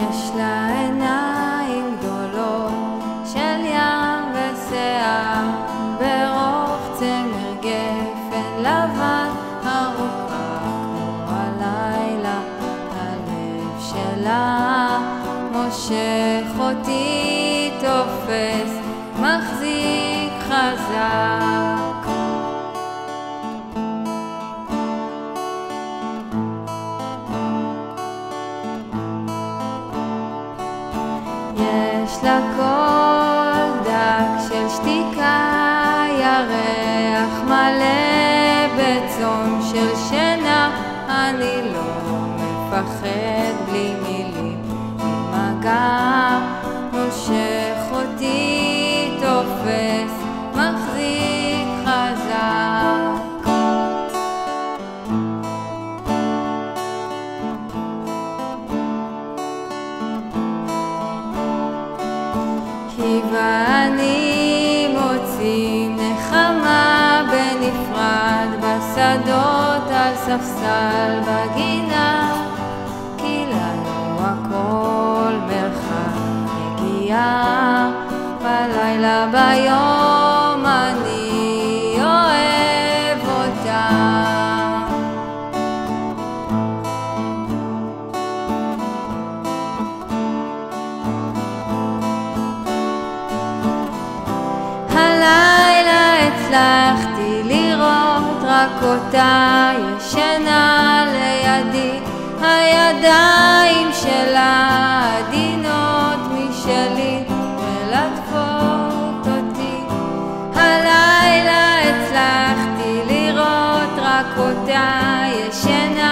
יש לה עיניים גדולות של ים ושיער ברוך צמר גפן לבן ארוכה כמו הלילה הלב שלה מושך אותי תופס מחזיק חזק. יש לה קול דק של שתיקה, ירח מלא בצום של שינה, אני לא מפחד בלי מילים, ממגע מושך כי ואני מוצאים נחמה בנפרד בשדות על ספסל בגינה כי לנו הכל מרחק נגיעה בלילה ביום רק אותה ישנה לידי, הידיים שלה עדינות משלי, מלטפות אותי. הלילה הצלחתי לראות רק אותה ישנה